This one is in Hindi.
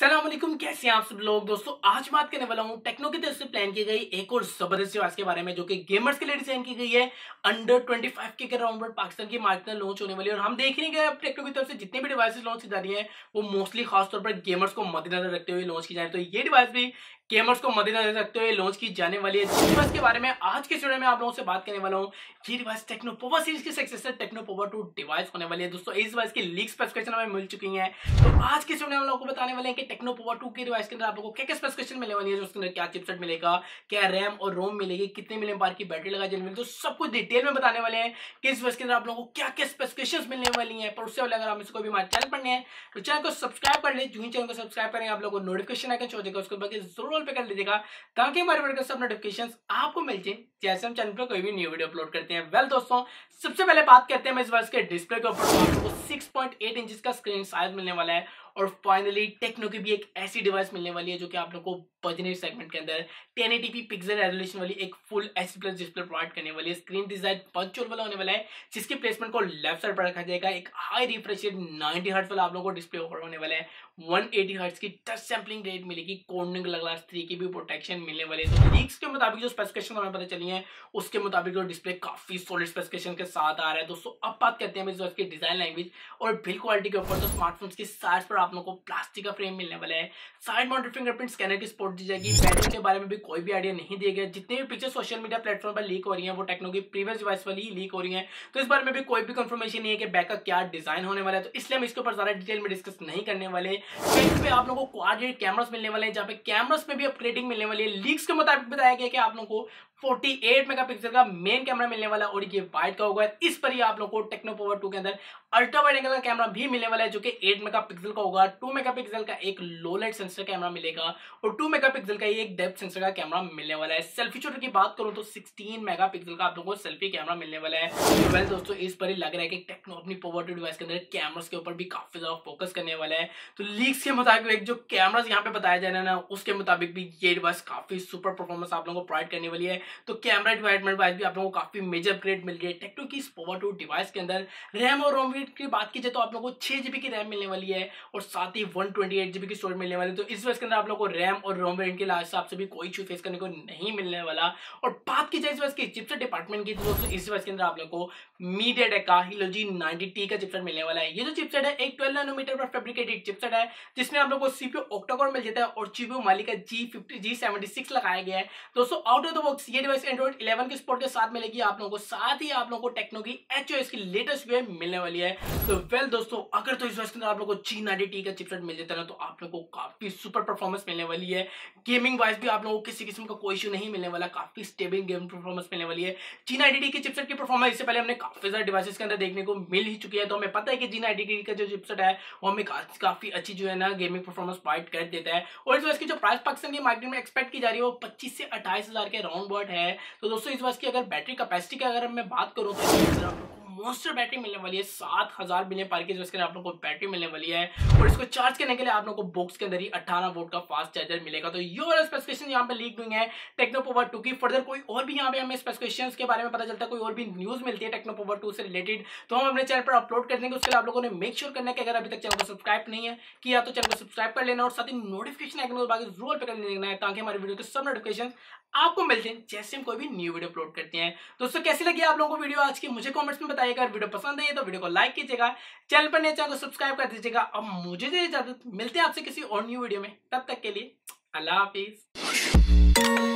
असलम कैसे हैं आप सब लोग? दोस्तों, आज बात करने वाला हूँ टेक्नो की तरफ़ से प्लान की गई एक और ज़बरदस्त डिवाइस के बारे में, जो कि गेमर्स के लिए डिज़ाइन की गई है। अंडर 25 के अराउंड पाकिस्तान की मार्केट में लॉन्च होने वाली है। और हम देख रहे हैं टेक्नो की तरफ़ से जितनी भी डिवाइसेस लॉन्च की जा रही है, वो मोस्टली खासतौर पर गेमर्स को मद्देनजर रखते हुए लॉन्च की जाए तो ये डिवाइस भी गेमर्स को मद्देनजर रखते हुए लॉन्च की जाने वाली है। डिवाइस के बारे में आज के वीडियो में आप लोगों से बात करने वाला हूँ। ये डिवाइस टेक्नो पोवर सीरीज़ की successor Tecno Pova two device होने वाली है। दोस्तों, इस डिवाइस की लीक स्पेसिफिकेशन हमें मिल चुकी है। तो आज के वीडियो में हम लोगों को बताने वाले हैं कि टेक्नो पोवर टू की डिवाइस के अंदर आप लोगों को क्या क्या स्पेसिफिकेशन मिलने वाली है उसके अंदर क्या चिपसेट मिलेगा, क्या रैम और रोम मिलेगी, कितने मिले बार की बैटरी लगा जाने तो सब कुछ डिटेल में बताने वाले हैं कि इस डिवाइस के अंदर आप लोगों को क्या क्या स्पेसिफिकेशन मिलने वाली है। पर उससे पहले अगर आप इसको भी हमारे चैनल पढ़ने हैं तो चैनल को सब्सक्राइब कर ले। जो ही चैनल को सब्सक्राइब करेंगे आप लोगों को नोटिफिकेशन आकर छोड़ देगा उसको बाकी ज़रूर पे कर लीजिएगा, ताकि हमारे वीडियो सब नोटिफिकेशन आपको मिल जाए। जैसे हम चैनल पर कोई भी न्यू वीडियो अपलोड करते हैं। वेल दोस्तों, सबसे पहले बात करते हैं इस वर्ष के डिस्प्ले के ऊपर। सिक्स पॉइंट एट इंच का स्क्रीन साइज़ मिलने वाला है। और फाइनली टेक्नो की भी एक ऐसी डिवाइस मिलने वाली है जो कि आप लोग को बजनेट सेगमेंट के अंदर टेन एटी पिक्सल रेजोल्यूशन वाली एक full H plus display provide करने वाली है। स्क्रीन डिज़ाइन पंचोल वाला होने वाला है, जिसके प्लेसमेंट को लेफ़्ट साइड पर रखा जाएगा। एक हाई रिफ्रेश नाइनटी हर्ट्स वाला आप लोगों को डिस्प्ले ऑफ़र होने वाला है। वन एटी हर्ट्स की टच सैम्पलिंग रेट मिलेगी कोर्निंग ग्लास थ्री की भी प्रोटेक्शन मिलने वाली है। तो लीक्स के मुताबिक जो स्पेसिफिकेशन हमें पता चली है, उसके मुताबिक जो डिस्प्ले काफ़ी सॉलिड स्पेसिफिकेशन के साथ आ रहा है। दोस्तों, अब बात करते हैं इसकी डिज़ाइन लैंग्वेज और बिल क्वालिटी के ऊपर। तो स्मार्टफ़ोन की साइज़ पर लोगों को प्लास्टिक का फ्रेम मिलने वाला है। साइड माउंटेड फिंगरप्रिंट स्कैनर की सपोर्ट दी जाएगी। बैटरी के बारे में भी कोई भी आइडिया नहीं दिया गया। जितने भी पिक्चर सोशल मीडिया प्लेटफॉर्म पर लीक हो रही है, वो टेक्नो की प्रीवियस डिवाइस वाली ही लीक हो रही है। तो इस बारे में भी कोई भी कंफर्मेशन नहीं है कि बैक का क्या डिज़ाइन होने वाला है। तो इसलिए हम इसके ऊपर ज़्यादा डिटेल में डिस्कस नहीं करने वाले। पे आप लोगों को क्वाड्रेट कैमरास मिलने वाले हैं, जहाँ पे कैमरास में भी अपग्रेडिंग मिलने वाली है। लीक्स के मुताबिक बताया गया कि आप लोगों को 48 मेगापिक्सल का मेन कैमरा मिलने वाला और ये वाइट का होगा। इस पर ही आप लोग को टेक्नो पावर टू के अंदर अल्ट्रा वाइड एंगल का कैमरा भी मिलने वाला है, जो कि 8 मेगापिक्सल का होगा। 2 मेगापिक्सल का एक लो लाइट सेंसर कैमरा मिलेगा और 2 मेगापिक्सल का एक डेप्थ सेंसर का कैमरा मिलने वाला है। सेल्फी शूटर की बात करूँ तो 16 मेगापिक्सल का आप लोगों को सेल्फी कैमरा मिलने वाला है। वेल दोस्तों, इस पर ही लग रहा है कि टेक्नो अपनी पावर टू डिवाइस के अंदर कैमरास के ऊपर भी काफ़ी ज़्यादा फोकस करने वाला है। तो लीक्स के मुताबिक जो कैमरा यहाँ पे बताया जा रहा है ना, उसके मुताबिक भी ये डिवाइस काफ़ी सुपर परफॉर्मेंस आप लोगों को प्रोवाइड करने वाली है। तो कैमरा डिवाइडमेंट वाइज भी आप लोगों को काफ़ी मेजर अपग्रेड मिल गई। टेक्नो की पावर टू डिवाइस के अंदर रैम और रोम की बात की जाए तो आप लोगों को छह जीबी की रैम मिलने वाली है और साथ ही वन ट्वेंटी एट जीबी की स्टोरेज मिलने वाली है। तो इस वर्ष के अंदर आप लोग को रैम और रोम के हिसाब से भी कोई इशू फेस करने को नहीं मिलने वाला। और बात की जाए इस वर्ष की चिपसेट डिपार्टमेंट की तो दोस्तों इस वर्ष के अंदर आप लोग को मीडिया टेक का हिलोजी नाइनटी टी का चिपसेट मिलने वाला है। ये जो चिपसेट है, एक ट्वेल्व नैनोमीटर पर फेब्रिकेटेड चिपसेट है, जिसमें आप लोग को सीपीयू ऑक्टाकोर मिल जाता है और GPU Mali G fifty G seventy six लगाया गया है। दोस्तों आउट ऑफ़ द बॉक्स ये डिवाइस एंड्रॉइड इलेवन के स्पोर्ट के साथ मिलेगी आप लोगों को। साथ ही आप लोगों को टेक्नो की एच की लेटेस्ट वे मिलने वाली है। तो वेल दोस्तों, अगर तो इस वर्ष के अंदर आप लोग को जी नाइनटी टी का चिपसेट मिल जाता है तो आप लोग को काफ़ी सुपर परफॉर्मेंस मिलने वाली है। गेमिंग वाइज भी आप लोगों को किसी किस्म का कोई इशू नहीं मिलने वाला, काफ़ी स्टेबल गेम परफॉर्मेंस मिलने वाली है। जी नाइनटी टी की चिपसेट की परफॉर्मेंस इससे पहले हमने काफ़ी सारे डिवाइसेस के अंदर देखने को मिल ही चुकी है। तो हमें पता है कि जी नाइनटी टी का जो चिपसेट है, वो हमें काफ़ी अच्छी जो है ना गेमिंग परफॉर्मेंस प्रोवाइड कर देता है। और इस वर्ष की जो प्राइस पाकिस्तान की मार्केट में एक्सपेक्ट की जा रही है, वो पच्चीस से अट्ठाईस के राउंड बर्ड है। तो दोस्तों, इस वर्ष की अगर बैटरी कैपेसिटी की अगर मैं बात करूँ तो मॉन्स्टर बैटरी मिलने वाली है, सात हज़ार मिलियन पार की इसके आप लोग को बैटरी मिलने वाली है। और इसको चार्ज करने के लिए आप लोग को बॉक्स के अंदर ही अठारह वोट का फास्ट चार्जर मिलेगा। तो ये वाला स्पेसिफिकेशन यहाँ पे लीक हुई है टेक्नो पोवर टू की। फर्दर कोई और भी यहाँ पे हमें स्पेसिफिकेशन के बारे में पता चलता है, कोई और भी न्यूज़ मिलती है टेक्नो पोवर टू से रिलेटेड तो हम अपने चैनल पर अपलोड कर देंगे। उसके लिए आप लोगों ने मेक श्योर करना है कि अगर अभी तक चैनल को सब्सक्राइब नहीं है किया तो चैनल को सब्सक्राइब कर लेना और साथ ही नोटिफिकेशन आइकन बाकी ज़रूर पे कर लेना है, ताकि हमारे वीडियो के सब नोटिफिकेशन आपको मिल जाए जैसे हम कोई भी न्यू वीडियो अपलोड करते हैं। दोस्तों, कैसी लगी आप लोगों को वीडियो आज की? मुझे कमेंट्स में बताइएगा वीडियो पसंद है तो वीडियो को लाइक कीजिएगा, चैनल पर नए चैनल को सब्सक्राइब कर दीजिएगा अब मुझे इजाज़त, मिलते हैं आपसे किसी और न्यू वीडियो में। तब तक के लिए, अल्लाह हाफिज।